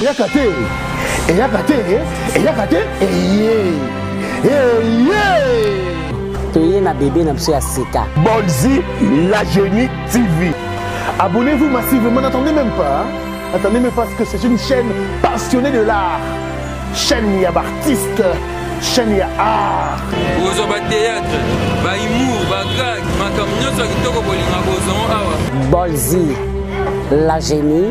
eyaka te eyaka te eyaka te eye eye toye na bebe na biso ya sika bolzi la genie tv abonnez-vous massivement n'attendez même pas n'attendez même pas parce que c'est une chaîne passionnée de l'art chaîne ya baartiste chaîne ya art kozwa batéâtre bahumour bagag makambo nyonso ya kitoko bolinga bozongo awa bolzi la genie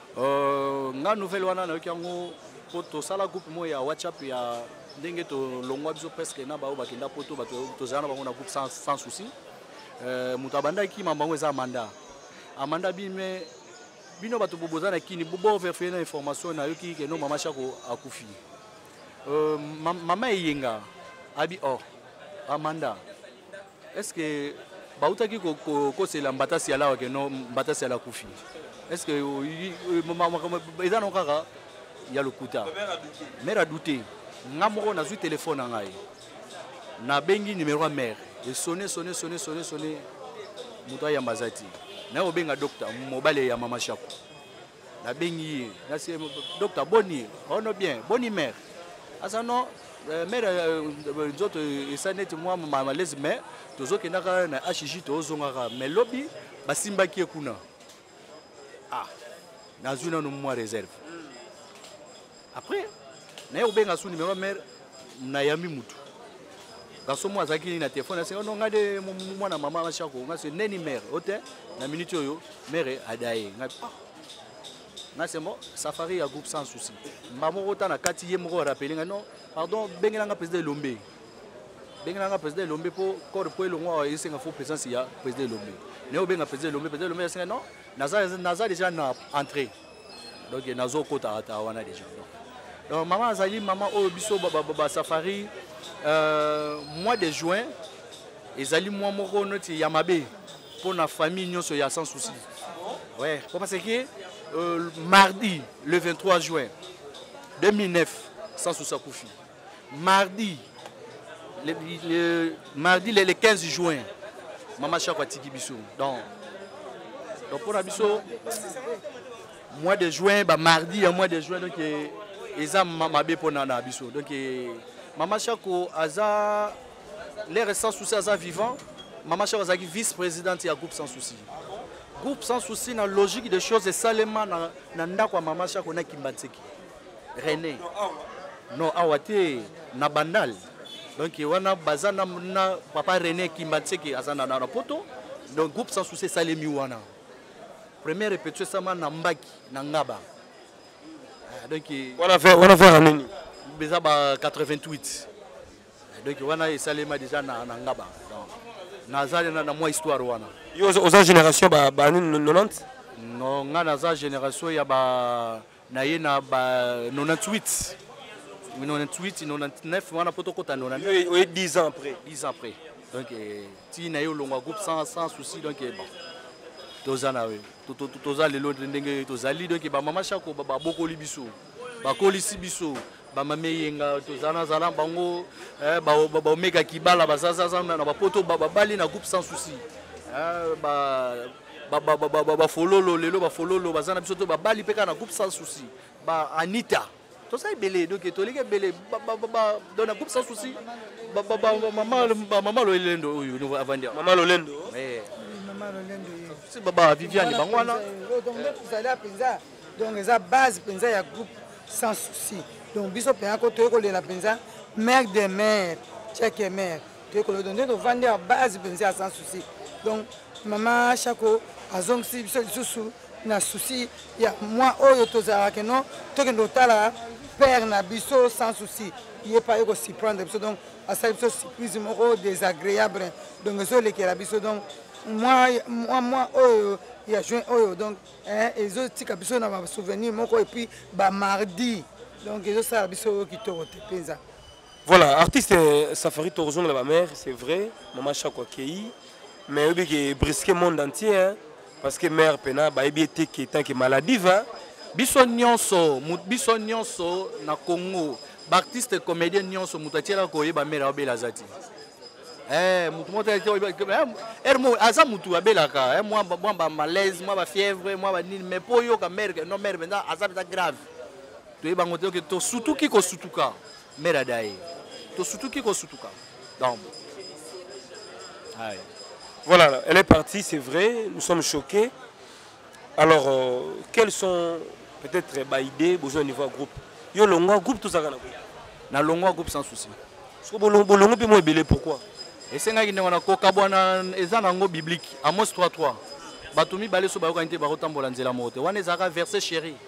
Euh, nga nouvelle wana nayoki yango mpo tosala groupe moko ya whatsapp ya ndenge tolongwa biso presque na baoyo bakenda poto tozala na bango na groupe sans, sans souci euh, moto abandaki mambo yango eza amanda amanda bime bino bato boza na kini boverifie na information nayoki keno mama shako akufi euh, mama eyenga abi or oh, amanda Est-ce que bautaki kokosela mbata siala wake no mbata siala kufi est ce que eza no kaka ya lokuta mare adoute nga moko nazwi telefone na ngai nabengi numero ya mare esone sone sone sone sone moto ayamba aza te naye kobenga dokta mobali ya mama shako nabengi ye nasi docteur boni ono bien boni mare asa non euh, mare euh, euh, nzoto esa neti mwa malaise mais tozokendaka na hg tozongaka mais lobi basimbaki ye kuna ah nazwi nano mwa réserve Après, naye kobenga suni mema mère nayambi mutu. Gaso mwa azalaki na telefone ase ono nga de mwana mama mashako nga se neni mère ote na minute oyo mère adaye nga ah. nga se mo safari ya groupe sans souci mba moko ta na kati ye moko rappeler nga non pardon bengela nga président Lombe bengela nga président Lombe po corps po elongwa esenga fo présence ya président Lombe naye obenga président Lombe président Lombe asenga non naza naza déjà na entrée donc nazo kota ata wana déjà donc maman azali maman oyo biso ba, ba, ba, ba safari euh, mois de juin ezali mwa moko neti ya mabe mpo na famille nyonso ya sans souci ouais mpo parce que euh, mardi le 23 juin 2009 sans souci akufi mardi le, le, mardi le, le 15 juin mama shako atiki biso donc donc mpona biso mois de juin bamardi ya mois de juin donc e, eza mabe mpona na biso donc e, mama shako aza lere sans souci aza vivant mama shako azalaki vice présidente ya groupe sans souci groupe sans souci na logique de choses esalema na, na ndako ya mama shako na kimbanseki René. Non, awa te na bandal. Donc wana baza na, na papa René Kimbatseki aza na na poto. Donc groupe sans souci salemi wana. Première répétition sama na Mbaki na Ngaba. Ah, donc wana fait wana fait nini? Beza ba 88. Ah, donc wana esalema déjà na na Ngaba. Donc naza na, na moi histoire wana. Yo oza génération ba ba 90? Non, nga naza génération ya ba na ye na ba 98 98 99 wana mpo tokota 99 oye 10 ans après 10 ans après donc ti na ye olongwa groupe sans, sans souci donc bon toza na toza lelo ndenge tozali donc bamama shako babokoli biso bakolisi biso bamama eyenga toza nazala bango eh, baomeka kibala bazazaza na bapoto babali na groupe sans souci eh, bafololo lelo bafololo baza na biso to babali mpe kaka na groupe sans souci ba anita toza ebele donc toleki ebele na groupe sans souci mama lolendo oyo avandi mama lolendo eh. baviviane bango wana donc eza base mpenza ya groupe sans souci donc biso mpenza ko toyei kolela mpenza mare de mare cheke mare toye kolodo nde tovandi ya base mpenza ya sans souci donc mama shako azongisi biso lisusu na souci ya mwa oyo tozalaka keno tokende kotala père na biso sans souci ye pa ye kosiprendre biso donc asali biso surprise moko désagréable donc ezolekela biso donc mwa mwa oyo ya juin oyo donc ezotika biso na basouvenir moko epuis bamardi donc ezosala biso kitoko te mpenza Voilà, artiste euh, Safari Torzong la mère, c'est vrai, maman Chako Akei, mais il que brisqué le monde entier, hein, parce que mère Pena, bah, il était qui tant que maladive. Hein. Biso nyonso, biso nyonso na Congo, artiste comédien nyonso, mutatiela ko yeba mère obela zati. Eh, mutu moto ya ko eh, er mo aza mutu abelaka, eh, moi moi ba malaise, moi ba fièvre, moi ba nini, mais po yo ka mère, non mère, aza grave. toyebi bango te oke tosutuki kosutuka mere adaye tosutuki kosutuka donc voilà elle est partie c'est vrai nous sommes choqués alors euh, quels sont peut-être eh, baide boza au niveau ya groupe yo longwa groupe tozalaka na groupe na longwa groupe sans souci soki bolongo mpe mwa ebele pourquoi esengaki ndenge wana kokabwana eza na yango biblique amos 33 bato mibale so bayokani te bakotambola nzela moko te wana ezalaka verset chéri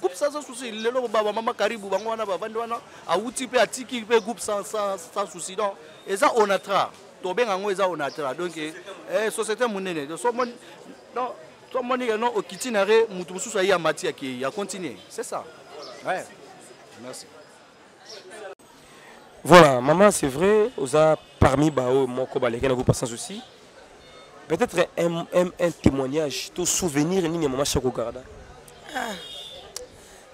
groupe sans sans souci lelo baba mama karibu bango wana bavandi wana awuti mpe atiki mpe groupe sans souci donc eza onatra tobenga yango eza onatra donc eh, eh, société monene tomoni ke non okiti na re motu mosusu aye amati akei acontinue c'est ça ouais. merci Voilà, maman, c'est vrai, oza parmi bao moko baleke na pas sans souci. Peut-être un, un, un témoignage, tout souvenir ni maman Chako Garda. Ah.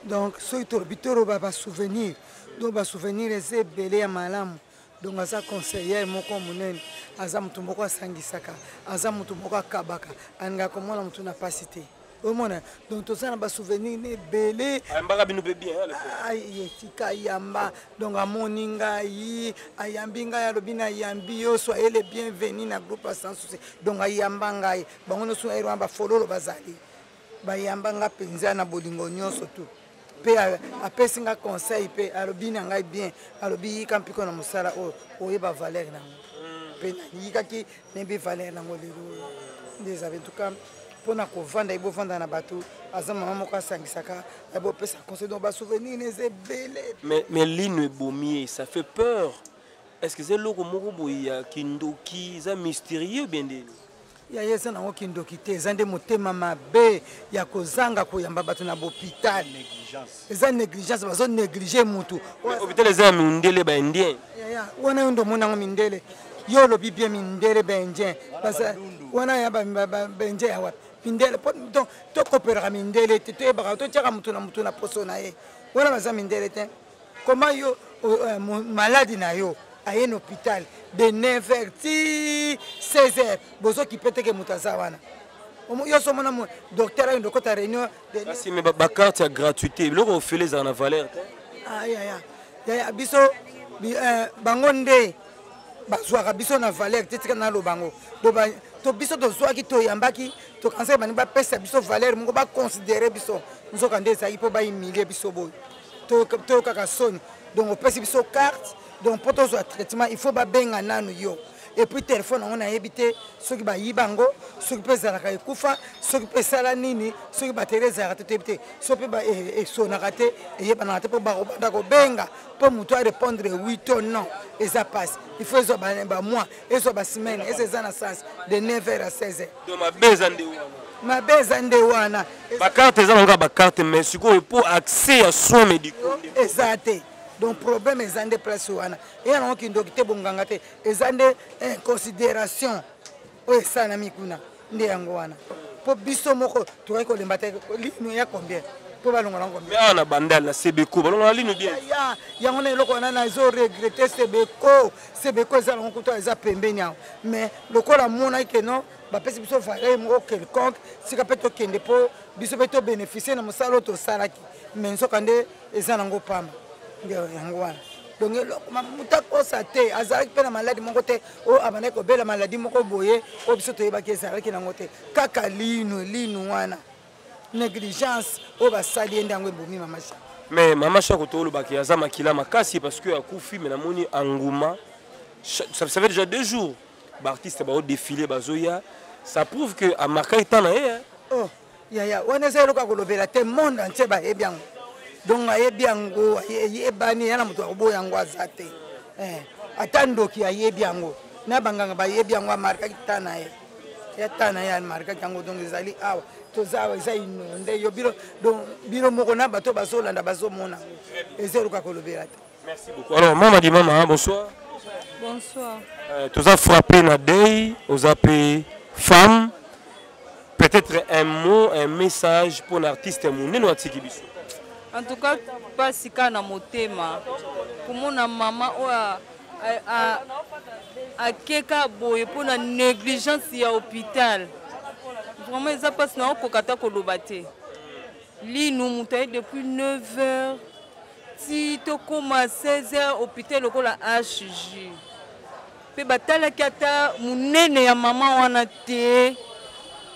Donc, soki tolobi toloba ba souvenir, donc ba souvenir eza ebele ya malamu. donc aza conseillere moko monene aza moto moko asangisaka aza moto moko akabaka alingaka komona moto na mpasi te omona donc toza na basouvenir na ebele ayambaka bino mpe bien etika ayamba donc amoni ngai ayambi ngai alobi nayambi yo soyele bienvenu na groupe ya sans souci donc ayamba ngai bango nyonso aye wana bafololo bazali bayamba nga mpenza na bolingo nyonso tu mpe apesi nga conseil mpe alobi na ngai bien alobi yika mpiko na mosala oyo oyeba valeur nango mpe nayikaki nayebi valeur nango lelo oyo nde ezabe ntuka mpo na kovanda ye bovanda na bato aza mama moko asangisaka ya bopesa conseil donc basouvenir na eza ebele mais lino ebomi ye ça fait peur est ce que eza eloko moko boye ya kindoki eza mystérieux bien ndeni yaya eza nango kindoki te eza nde motema mabe ya kozanga koyamba bato na bopital eza négligence bazo néglige motu hopital eza ya mindele baindien yaya wana yo nde omoni yango mindele yo olobi bien mindele baindien wana ya baindien ya wapi mindele donc tokopelaka mindele te toyebaka totyaka motu na motu na poso na ye wana baza mindele te koma yo euh, maladi na yo aye na hôpital de 9 heures ti 16 heures bozokipe teke moto aza wana yo so omona docteur ayende okota réunion kasi me bacarte ya gratuité biloko ofele ezala na valeur te ah, yaya yaya biso euh, bango nde bazwaka biso na valeur te tika naloba yango to biso tozwaki toyambaki tokanisaki baningi bapesa biso valeur moko baconsidere biso nzoka nde ezalaki mpo baimilie biso boye toyokaka soni donc opesi biso carte donc mpo tozwa traitement il faut babenga nanu yo epuis telefone yango nayebi te soki bayiba yango soki mpe ezalaka ekufa soki mpe esala nini soki batele ezalaka te toyebi te soki mpe eh, esonaka te eyebanaka te mpo bakobanda kobenga mpo moto arépondre oui to non eza mpasi il faut ezwa bamoi ezwa basemaine eza eza na sens de 9 heures à 16 heures donc mabe eza nde wana mabe eza nde wana bakarte eza nango bakarte mais sikoyo mpo accès ya soin médicaux eza te donc problème eza nde place wana eya nango kindoki te bonganga te eza nde inconsidération oyo esalamami kuna nde yango wana mpo biso moko tokaki kolemba te lino ya combien mpo balongola yango mais awa na bandal na sebeko balongola lino bien yango na eloko wana nazo regrete sebeko sebeko eza nango kutu eza pembeni yango mais lokola amonaki ke non bapesi biso valeur moko quelconque tika mpe tokende mpo biso mpe tobénéficie na mosala oyo tosalaki mais nzoka nde eza nango pamba nde yango wana donc eloko moto akosa te azalaki mpe na maladi moko te oyo abandaki kobela maladi moko boye oyo biso toyebaki ezalaki nango te kaka lino lino wana négligence oyo basali ye nde yango ebomi mama jean mais mama shako tolobaki aza makila makasi parce que akufi mais namoni anguma ça fait déjà deux jours baartiste bao défilé bazoya ça prouve que amarkaki temps na ye oh yaya wana eza eloko ya kolobela te monde entier bayebi yango donc ayebi yango ayebani ya na moto akoboya yango aza te eh, ata ndoki ayebi yango na banganga bayebi yango amarkaki temps na ye ya ta na ye almarkaki yango donc ezali awa toza awa eza inonde yo bino donc bino moko na bato bazolanda bazomona yango eza oluka kolobela te merci beaucoup alors mama di mama hein, bonsoir bonsoir euh, toza frappé na dei oza mpe femme peut-être un mot un message mpo na artiste monene atiki biso en tout cas mpasi kaka na motema komona mama oyo akeka boye mpo na négligence ya hôpital vraiment eza mpasi na okoka ata koloba te lino moto aye depuis 9 heures ti tokóma 16 heures hôpital lokola hg mpe batalaki ata monene ya mama wana te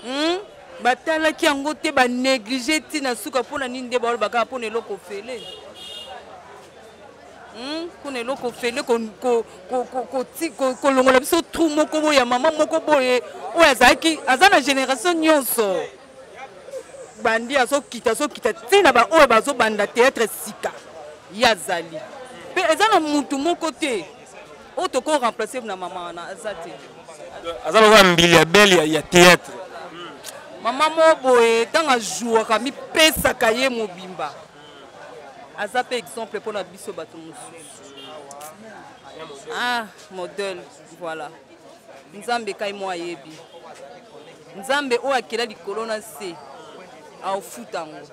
hmm? batalaki yango te banéglige ntina suka mpo na nini nde balobaka mpo na eloko ofele Hmm, kuna eloko ofele kolongola biso trou moko boye ya mama moko boye oyo azalaki aza na génération nyonso bandi azokita azokita ntina baoyo bazobanda théâtre sika ye azali mpe eza na mutu moko te oyo toko remplace na mama wana aza te aza lokola mbili ya bele ya théâtre mama mo boye ntango ajouaka mipesaka ye mobimba aza mpe exemple mpo na biso bato mosusu ah modèle voilà nzambe kai mwa ayebi nzambe oyo akela likolo na nse aofuta yango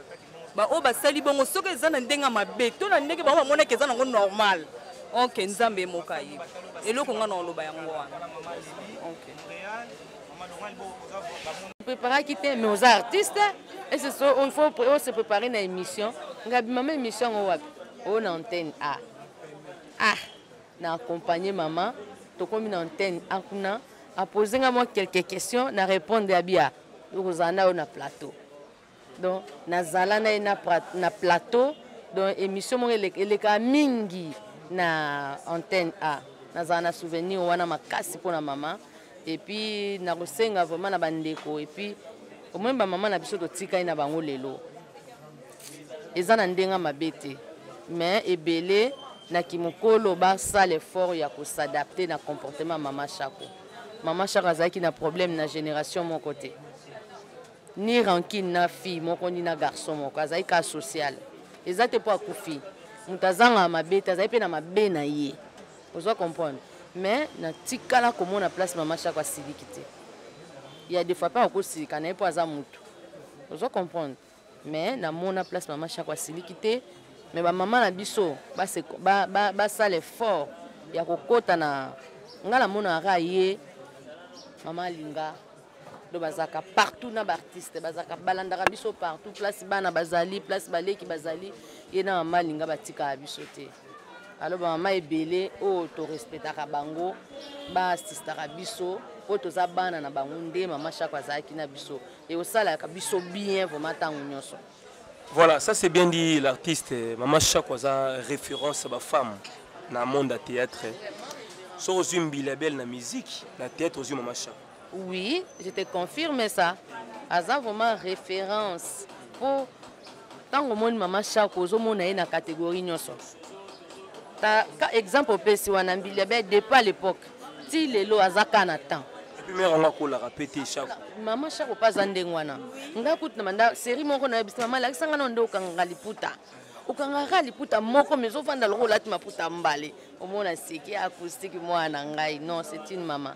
baoyo basali bongo soki eza na ndenge ya mabe to na ndenge bango bamonaki eza nango normal ok nzambe emoka ye eloko ngai na oloba yango wana ok preparaki te mais oza artiste ese faut ose prépare na émission nga bimama émission yango wapi oyo na antenne a ah na accompagne mama tokomi na antenne a kuna apose nga mwa quelques questions na répondre ya bia okozala na yo na plateau donc nazala na ye na plateau donc émission moko elekaka mingi na antenne a nazala na souvenir wana makasi mpo na mama epuis nakosenga vraiment na bandeko epuis omoni bamama na biso totikali na bango lelo eza na ndenge mabe te mais ebele na kimokolo basala effort ya kosadapte na comportement mama shako mama shako azalaki na problème na génération moko te ni rancune na fille moko ni na garçon moko azali ka social eza te mpo akufi moto azangaka mabe te azali mpe na mabe na ye ozwa comprendre mais natikala komona place mama shako asiliki te ya des fois mpe akosilika na ye mpo aza motu ozwa comprendre mais namona place mama shako asiliki te mais bamama na biso basala ba, ba, ba effort ya kokota na ngai namonaka ye mama alinga do bazalaka partout na baartiste bazalaka balandaka biso partout place bana bazali place baleki bazali ye na mama alinga batikaka biso te alo bamama ebele oyo torespetaka bango baasistaka biso mpo toza bana na bango nde mama shako azalaki na biso ekosalaka biso bien vraimen ntango nyonso voilà ça c'est bien dit l'artiste mama shako aza référence ya bafemme na monde ya théâtre soki ozwi mbilabel na miziki na théâtre ozwi mama shako Oui, je te confirme ça. Aza vraiment référence. Pour tant au monde maman chaque aux hommes est na catégorie nyonso. Ta exemple pesi wana mbilia be depuis à l'époque. Ti lelo aza kana temps. Puis mère on a kola répéter chaque. Maman chaque pas andeng wana. Nga kut na manda série moko na yebisa maman la sanga ndo kanga liputa. okangaka liputa moko mais ozofanda lokola olati maputa mbale omona seki acoustique mwana ngai non c'est une mama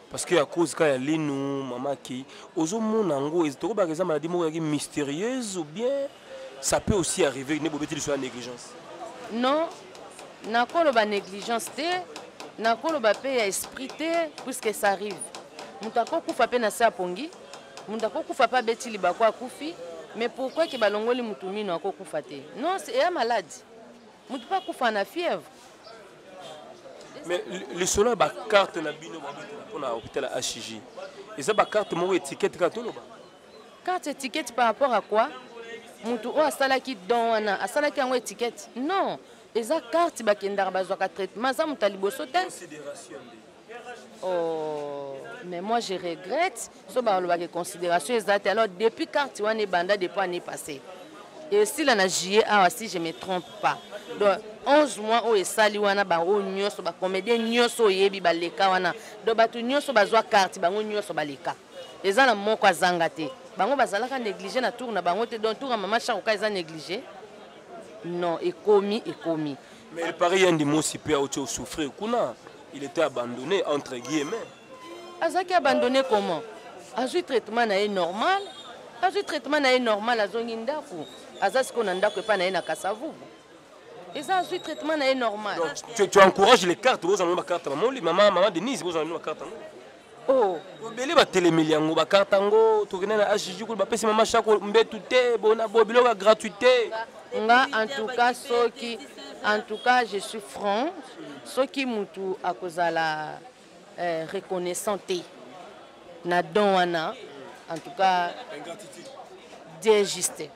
parce que à cause ka ya linu mama ki ozomona yango tokobaka eza maladie moko yaki mystérieuse ou bien ça peut aussi arriver ne bobeti liso ya négligence non nakoloba négligence te nakoloba mpe ya esprit te puisque ça arrive moto akokufa mpe na se apongi moto akokufa mpe abeti libako akufi mais pourquoi ke balongoli motu mino akokufa te non eya maladi Mutu pa kufa na fièvre. Mais lisolo ba carte na bino ba bino pona hôpital HJ. Eza ba carte moko étiquette ka toloba. Carte étiquette par rapport à quoi? Mutu oyo asalaki don wana asalaki yango étiquette? Non. Eza carte bakendaka bazwaka traitement aza mutu ya liboso te. Considération nde. Oh, mais moi je regrette. So ba lobaki considération exacte. Alors depuis quand tu as né banda depuis année passée. Et si là na juillet ah si je me trompe pas. Donc 11 mois oyo esali wana bango nyonso bacomédien nyonso oyebi baleka wana donc bato nyonso bazwa karte bango nyonso baleka eza na moko azanga te bango bazalaka néglige na tour na bango te donc tour ya mama chakoka eza néglige non ekomi ekomi mais pareil ya ndimosi mpe auti osouffrir kuna il était abandonné entre guillemets azalaki abandonné comment azwi traitement na ye normal azwi traitement na ye normal azongi ndako aza sikoyo na ndako epai na ye na kasavubu eza azwi traitement na ye normal tu, tu encourage les cartes bozala no bacarte mamoli mama mama denise bozala no bacarte yango Oh, obele batelemeli yango bakarte yango tokenda na hg kuli bapesi mama shako mbetu te bona bo biloko ya gratuité nga en tout cas soki en tout cas je suis franc soki mutu akozala euh, reconnaissant te na don wana en tout cas dieu juste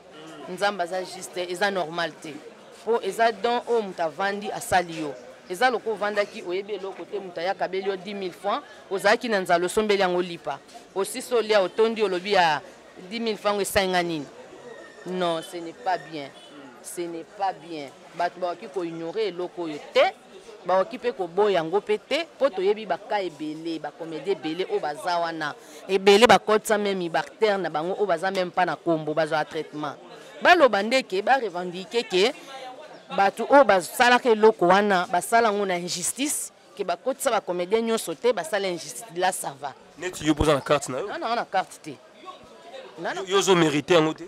nzambe aza juste eza normal te po eza don oyo moto avandi asali yo eza loko ovandaki oyebi eloko te moto ayaka abeli yo 10 000 francs ozalaki na nzala osombeli yango lipa osisi olia otondi olobi ya 10 000 francs esali nga nini non ce n'est pas bien ce n'est pas bien bato bakoki koignore eloko oyo te bakoki mpe koboya yango mpe te mpo toyebi baka ebele bakomedi ebele oyo baza wana ebele bakotisa meme ibactere na bango oyo baza meme mpa na nkombo bazwaka traitement baloba nde ke barevendike ke bato oyo basalaka eloko wana basala yango na injustice ke bakotisa bakomedien nyonso te basala injustice la sava neti yo mpoza na karte na yo na carte te yo ozomerite yango te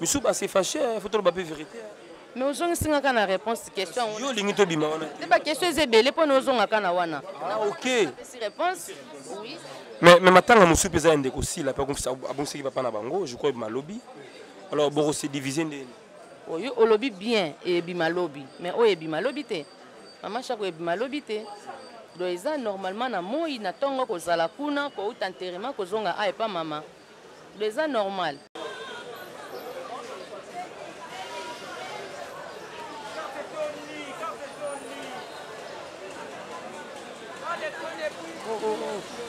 misusu ba se fâche faut toloba mpe verité mais ozongisi nga kaka na réponse question yo olingi tobima wana te baquestion eza ebele mpo na ozonga kaka na wana ah, ok réponse oui mais mais matanga mosusu mpe eza ya ndeko sila mpe abongisaki papa na bango je crois ebima lobi alors boko se divise ndeni oyo oh, olobi bien ebima lobi mais oyo ebima lobi te mama shako ebima lobi te do eza normalement na moi na ntongo kozala kuna kouta nterema kozonga a epa mama Do eza normal. Oh, oh, oh.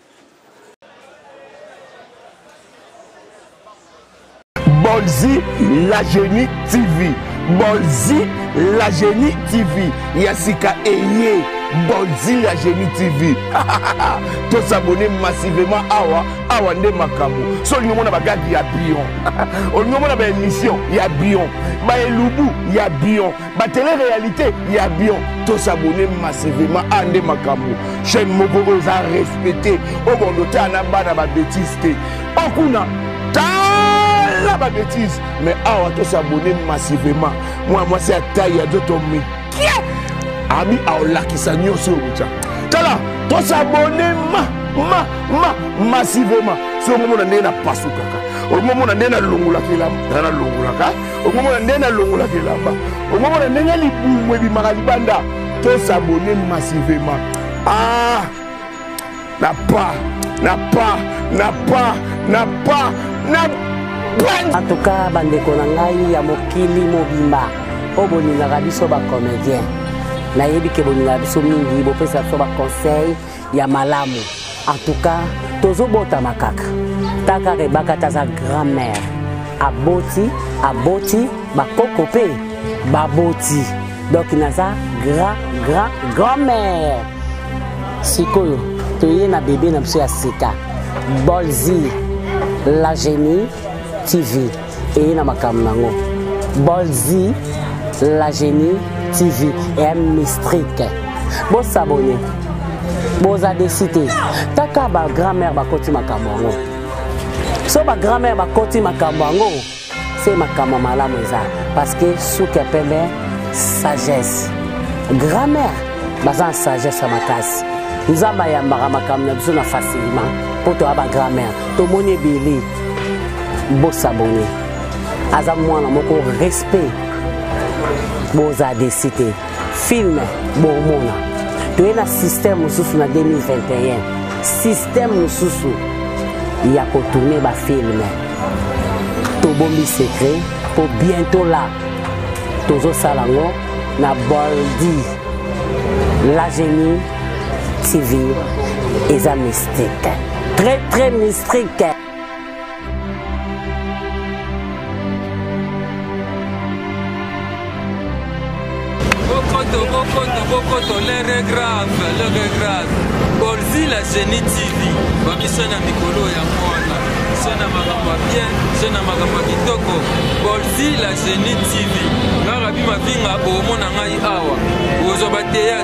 bolzi la genie tv bolzi la genie tv ya sika eye bolzi la genie tv tosabone massivement awa awa nde makambo so olingi omona bagadi ya bion olingi omona baémission ya bion baelubu ya bion ba tele réalité ya bion to s'abonner massivement a ah, nde makambo chaîne moko oyo eza respecté obondo ta na bana ba bêtise te okuna tala ba bêtise mais awa to s'abonner massivement mwa mwasi ya taille ya nzoto mikie abi aolakisa nyonso oyo botya tala to s'abonner ma ma ma massivement soki omomona ndenge napasukaka omomona ndenge nalongolaka elamba nalongolaka okomona ndenge nalongolaka elamba okomona ndenge libumu ebimaka libanda tozabone masivema ah na pa na pa na pa na pa na en tout cas bandeko na ngai ya mokili mobimba oyo bolingaka biso bacomédien nayebi ke bolingaka biso mingi bopesa biso baconseil ya malamu en tout cas tozobotama kaka ta kaka ebakata aza grand mère aboti aboti bakoko mpe baboti donk naza grand grand grand mère sikoyo toye na bebe na biso ya sika bolzi la genie tv eye na makambo na yango bolzi la genie tv eya mistrike bosabone boza desi te taka ba grand mère bakoti makambo yango so ba grand mère bakoti makambo yango se makambo ya malamu eza parce que suki ya pembe sagesse grand mère baza na sagesse ya makasi nzambe ayambaka makambo na biso na facilement mpo toya ba grand mère tomoni ebele bosabone aza mwana moko respect boza desi te filme bomona toye na système mosusu na 2021 système mosusu ya kotourne bafilme tobombi secret mpo bientôt la tozosala yango na boldi la genie TV eza mystique très très mystique bokoto lere grave lere grave bolzila geni tv bamisa na mikolo ya mwana so na makambo ya bien so na makambo ya kitoko bolzila geni tv ngaka bimavinga omona ngai awa ozwa bateya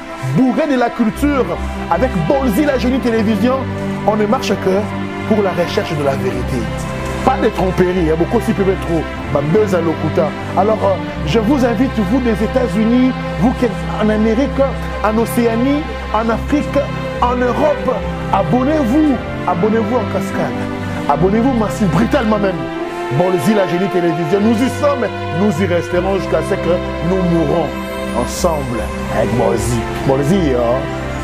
bourré de la culture, avec Bolzi la génie télévision, on ne marche que pour la recherche de la vérité. Pas de tromperie, hein, beaucoup si peu trop, à Alors, euh, je vous invite, vous des États-Unis, vous qui êtes en Amérique, en Océanie, en Afrique, en Europe, abonnez-vous, abonnez-vous en cascade, abonnez-vous merci, brutalement même. Bolzi la génie télévision, nous y sommes, nous y resterons jusqu'à ce que nous mourrons Ensemble avec Bolozi. Bolozi yo.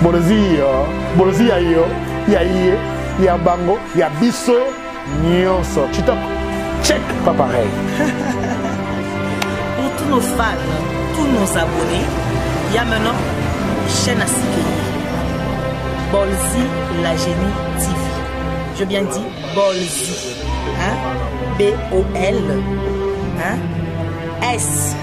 Bolozi yo. Bolozi ya yo. Ya ye. Ya bango. Ya biso. Nyonso. Chitop. Check. Pas pareil. Pour tous nos fans, tous nos abonnés, il y a maintenant chaîne à Sikeye. Bolzi la génie TV. Je bien dit Bolzi. Hein? B-O-L. Hein? S.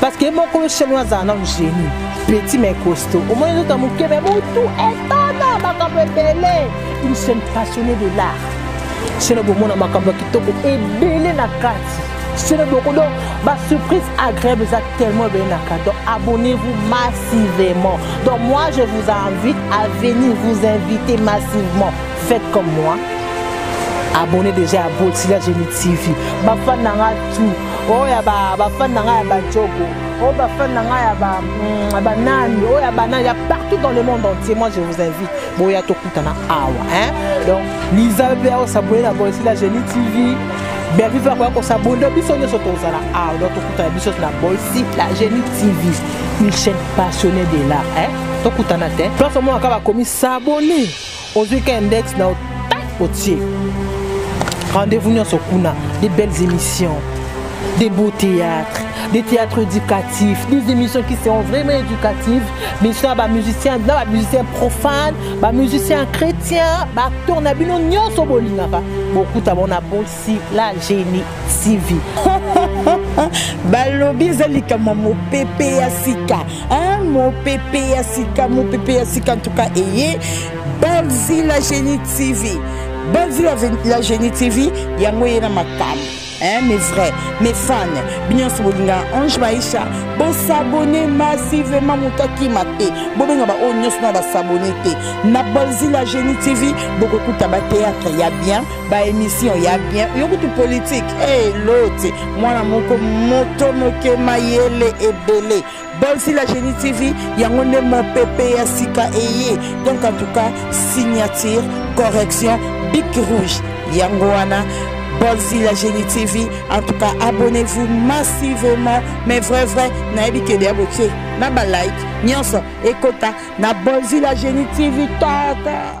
parce que mokolo shelo azala nanu génie petit mais costaud omoni nzoto ya moke me motu etana makambo ebele une chaîne passionnée de l'art shelo bomona makambo ya kitoko ebele na kati shelo boko donc basurprise agréable eza tellement ebele na kati donc abonnez-vous massivement donc moi je vous invite à venir vous inviter massivement faites comme moi abonné déjà à bolsila génie tv bafan na nga oyo ya bafani na ngai ya bajoko oyo bafani na ngai ya mm, banani oyo ya banani ya partout dans le monde entier moi je vous invite boya tokutana awa hein donc liza mpe akosabone na boyesi la genie tv bervive akoya kosabone biso nyonso tozala awa donc tokutana biso na boyesi la genie tv une chaîne passionnée de l'art hein tokutana te place omonaka bakomi sabone ozwi ka index na otie rendez-vous nyonso kuna des belles émissions des beaux théâtres des théâtres éducatifs des émissions qui seront vraiment éducatives mission ya bamusicien na bamusicien profane bamusicien chrétien baacteur na bino nyonso bolingaka bokuta bona bosi merci la genie tv balobi eza likambo mopepe ya sika mopepe ya sika mopepe ya sika ntuka eye balzi la genie tv balzi la genie tv yango eye na makambo hein, mes vrais, mes fans, bien sobolinga, Ange Maïcha, bon s'abonner massivement mutaki mate, bobenga ba onyos na ba s'abonner te, na bolzi la génie TV, beaucoup kuta ba théâtre ya bien, ba emission ya bien yo kutu politique elote mwana moko moto moke mayele ebele bolsi la génie tv yango nde mopepe ya sika eye donc en tout cas signature correction bic rouge yango wana Bolzi la Génie TV. En tout cas, abonnez-vous massivement. Mais vrai, vrai, naebi que des abonnés. Na ba like, nionso, ekota, na Bolzi la Génie TV. Tata.